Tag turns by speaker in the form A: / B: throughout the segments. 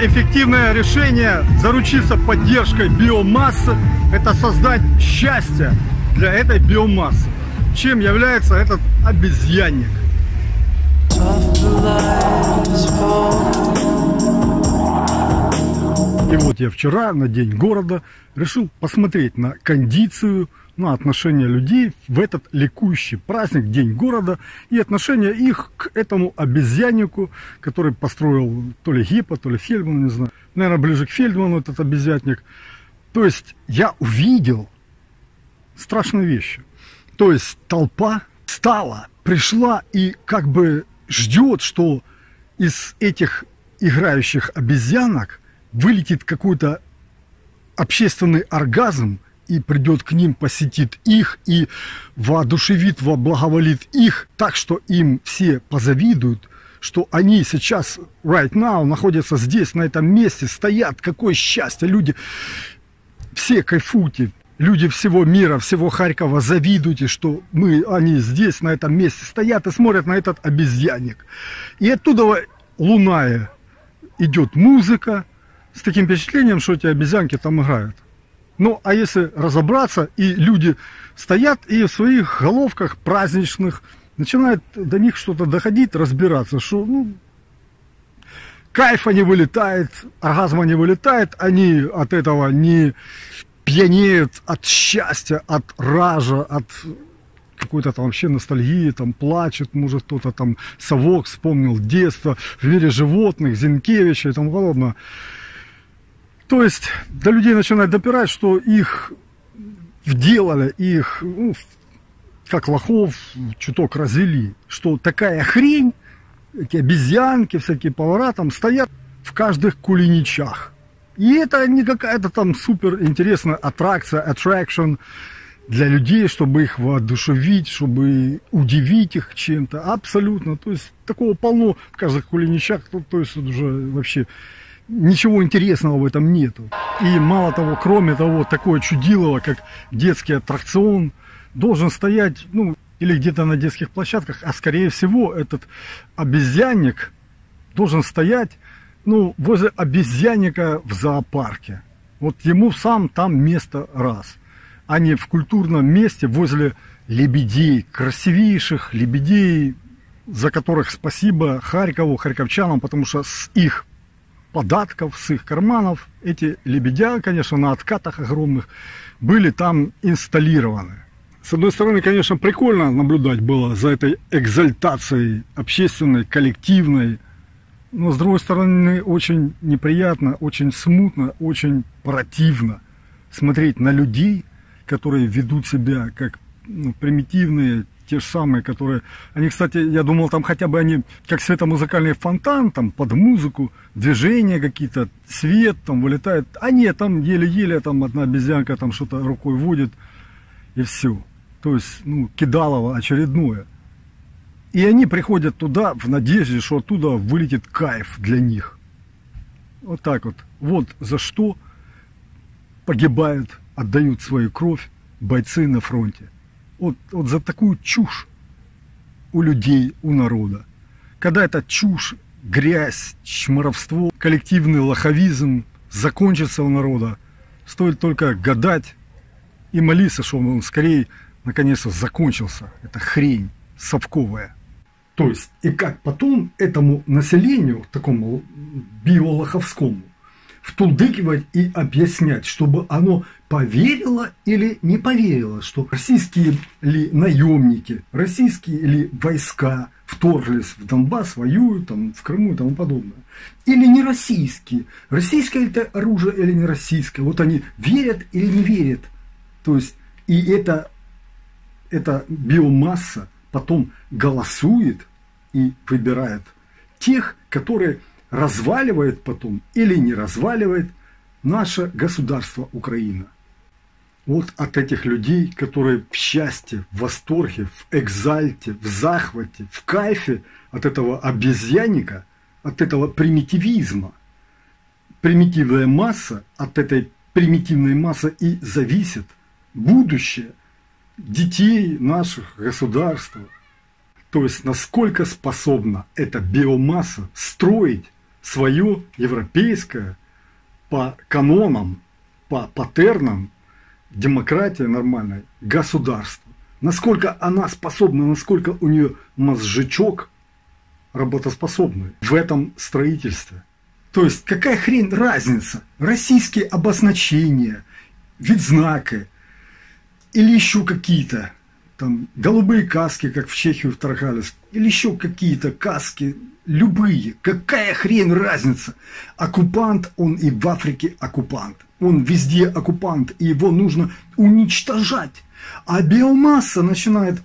A: Эффективное решение заручиться поддержкой биомассы – это создать счастье для этой биомассы. Чем является этот обезьянник? И вот я вчера на День города решил посмотреть на кондицию, на отношение людей в этот ликующий праздник, День города, и отношение их к этому обезьяннику, который построил то ли Гиппо, то ли Фельдман, не знаю. Наверное, ближе к Фельдману этот обезьянник. То есть я увидел страшные вещи. То есть толпа стала, пришла и как бы ждет, что из этих играющих обезьянок вылетит какой-то общественный оргазм и придет к ним, посетит их и воодушевит, благоволит их так, что им все позавидуют, что они сейчас, right now, находятся здесь, на этом месте, стоят, какое счастье, люди все кайфуйте, люди всего мира, всего Харькова завидуйте, что мы, они здесь, на этом месте стоят и смотрят на этот обезьянник. И оттуда луная идет музыка, с таким впечатлением, что эти обезьянки там играют. Ну, а если разобраться, и люди стоят и в своих головках праздничных начинают до них что-то доходить, разбираться, что, ну, кайфа не вылетает, оргазма не вылетает, они от этого не пьянеют от счастья, от ража, от какой-то там вообще ностальгии, там плачет, может кто-то там совок вспомнил детство, в мире животных, Зинкевича и тому подобное. То есть до людей начинает допирать, что их вделали, их, ну, как лохов, чуток развели, что такая хрень, эти обезьянки, всякие повара там стоят в каждых кулиничах. И это не какая-то там супер интересная аттракция, аттракшн для людей, чтобы их воодушевить, чтобы удивить их чем-то. Абсолютно. То есть такого полно в каждых кулиничах. То, то есть уже вообще ничего интересного в этом нету. И мало того, кроме того, такое чудилово, как детский аттракцион, должен стоять, ну, или где-то на детских площадках, а скорее всего этот обезьянник должен стоять, ну, возле обезьянника в зоопарке. Вот ему сам там место раз, а не в культурном месте возле лебедей, красивейших лебедей, за которых спасибо Харькову, харьковчанам, потому что с их податков, с их карманов. Эти лебедя, конечно, на откатах огромных были там инсталлированы. С одной стороны, конечно, прикольно наблюдать было за этой экзальтацией общественной, коллективной, но с другой стороны, очень неприятно, очень смутно, очень противно смотреть на людей, которые ведут себя как ну, примитивные те же самые, которые... Они, кстати, я думал, там хотя бы они, как светомузыкальный фонтан, там под музыку, движения какие-то, свет там вылетает. А нет, там еле-еле там одна обезьянка там что-то рукой водит, и все. То есть, ну, кидалово очередное. И они приходят туда в надежде, что оттуда вылетит кайф для них. Вот так вот. Вот за что погибают, отдают свою кровь бойцы на фронте вот, вот за такую чушь у людей, у народа. Когда эта чушь, грязь, чморовство, коллективный лоховизм закончится у народа, стоит только гадать и молиться, чтобы он скорее наконец-то закончился. Это хрень совковая. То есть, и как потом этому населению, такому биолоховскому, втулдыкивать и объяснять, чтобы оно поверило или не поверило, что российские ли наемники, российские ли войска вторглись в Донбасс, воюют там в Крыму и тому подобное. Или не российские. Российское это оружие или не российское. Вот они верят или не верят. То есть, и это, эта биомасса потом голосует и выбирает тех, которые разваливает потом или не разваливает наше государство Украина. Вот от этих людей, которые в счастье, в восторге, в экзальте, в захвате, в кайфе от этого обезьянника, от этого примитивизма. Примитивная масса от этой примитивной массы и зависит будущее детей наших государства. То есть насколько способна эта биомасса строить свое европейское по канонам, по паттернам демократия нормальная, государство. Насколько она способна, насколько у нее мозжечок работоспособный в этом строительстве. То есть какая хрень разница? Российские обозначения, вид знака или еще какие-то там голубые каски, как в Чехию вторгались, или еще какие-то каски, любые. Какая хрень разница? Оккупант, он и в Африке оккупант. Он везде оккупант, и его нужно уничтожать. А биомасса начинает,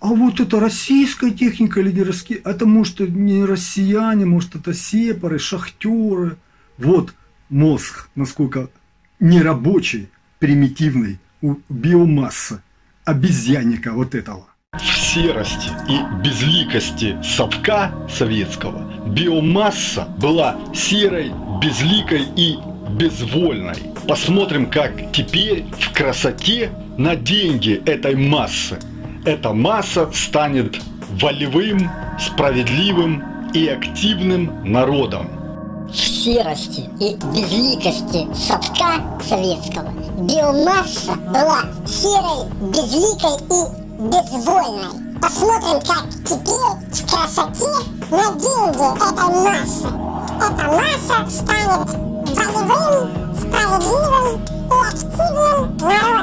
A: а вот это российская техника лидерские, это может не россияне, может это сепары, шахтеры. Вот мозг, насколько нерабочий, примитивный у биомассы обезьянника вот этого.
B: В серости и безликости совка советского биомасса была серой, безликой и безвольной. Посмотрим, как теперь в красоте на деньги этой массы эта масса станет волевым, справедливым и активным народом
C: серости и безликости садка советского биомасса была серой, безликой и безвольной. Посмотрим, как теперь в красоте на деньги этой массы. Эта масса станет волевым, справедливым и активным народом.